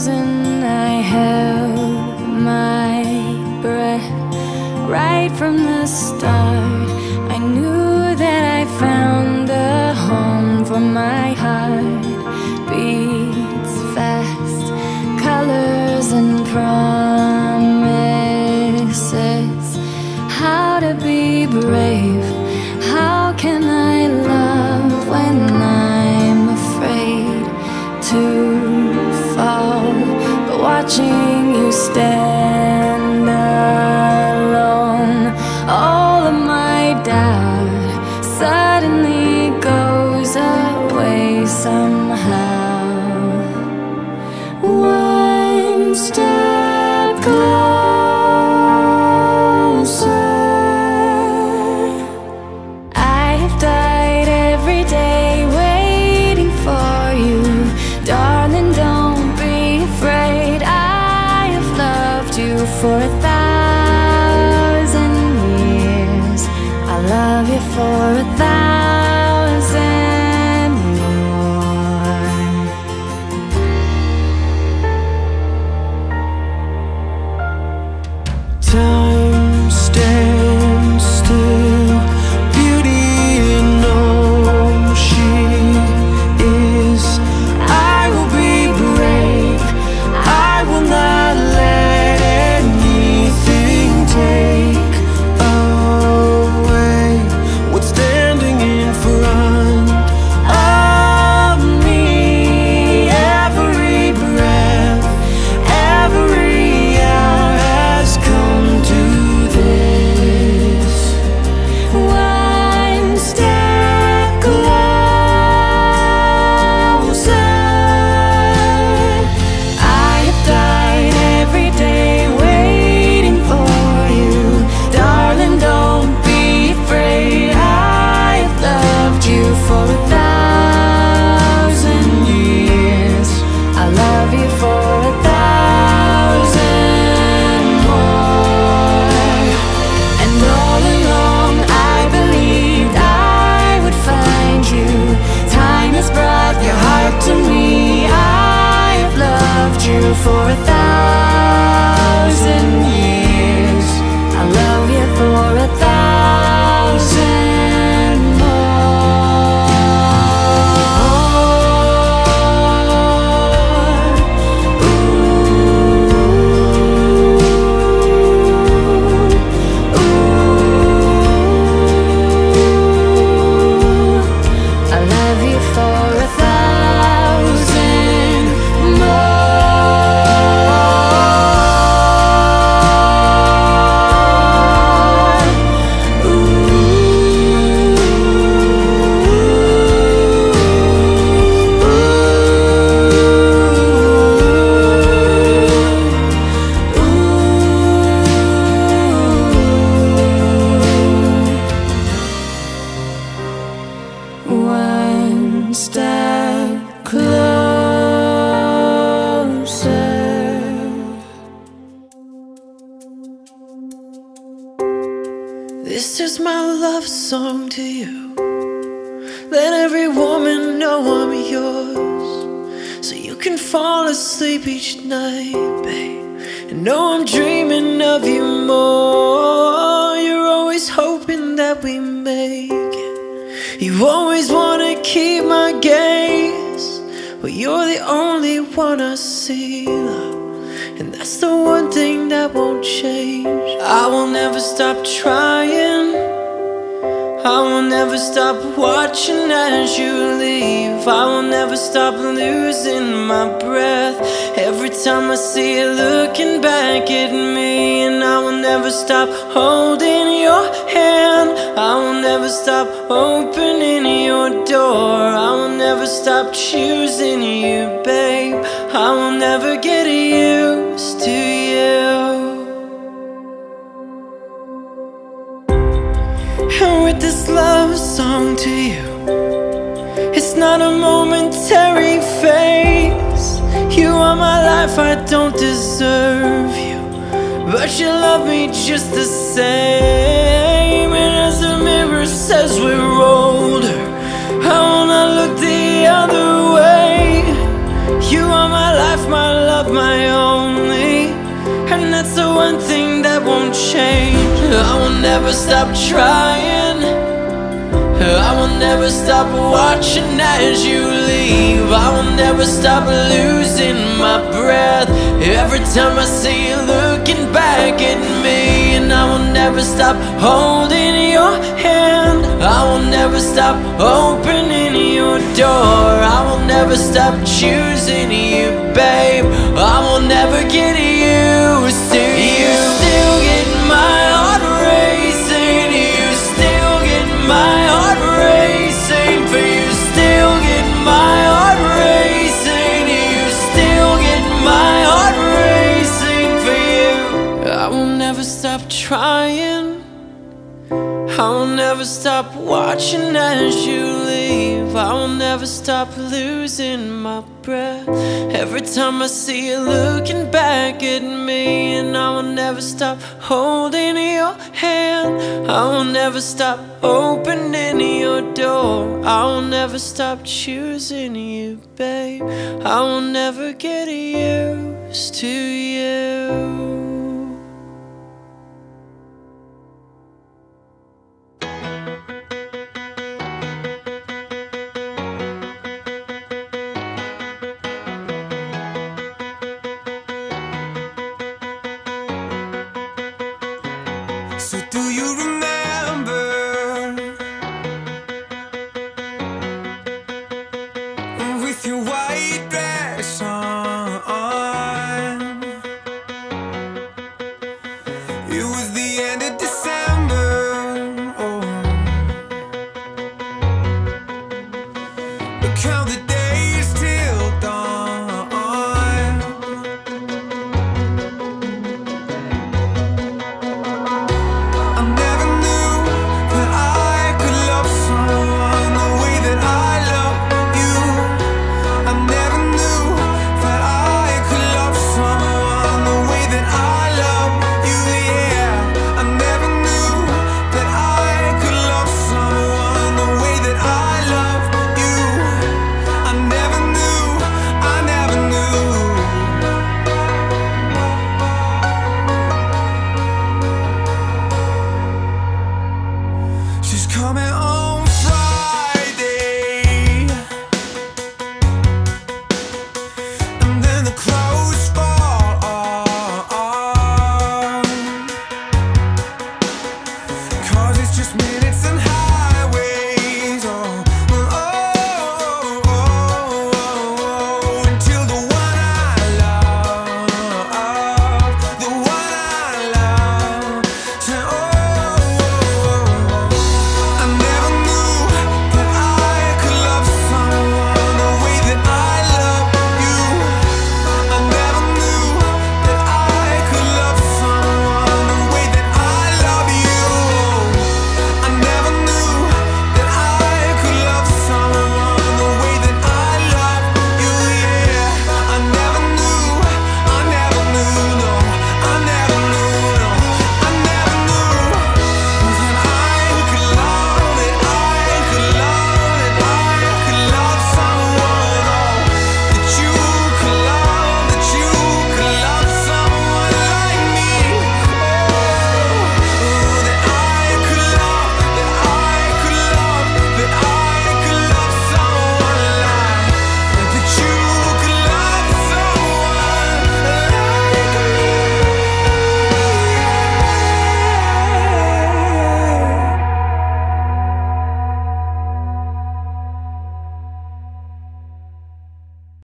frozen, I held my breath right from the start. I knew that I found a home for my heart. Beats fast, colors and promises. How to be brave? How can I love when I'm afraid to fall? But watching you stand alone, This is my love song to you. Let every woman know I'm yours. So you can fall asleep each night, babe. And know I'm dreaming of you more. You're always hoping that we make it. You always wanna keep my gaze. But you're the only one I see, love. And that's the one thing that won't change. I will never stop trying. I will never stop watching as you leave. I will never stop losing my breath. Every time I see you looking back at me, and I will never stop holding your hand. I will never stop opening your door. I will never stop choosing you, babe. I will never get used to you. love song to you. It's not a momentary phase. You are my life, I don't deserve you. But you love me just the same. And as the mirror says we're older. I wanna look the other way. You are my life, my love, my only. And that's the one thing that won't change. I will never stop trying. I will never stop watching as you leave. I will never stop losing my breath. Every time I see you looking back at me, and I will never stop holding your hand. I will never stop opening your door. I will never stop choosing you, babe. I will never get used to you. Still get my never stop watching as you leave. I will never stop losing my breath. Every time I see you looking back at me, and I will never stop holding your hand. I will never stop opening your door. I will never stop choosing you, babe. I will never get used to you. It was the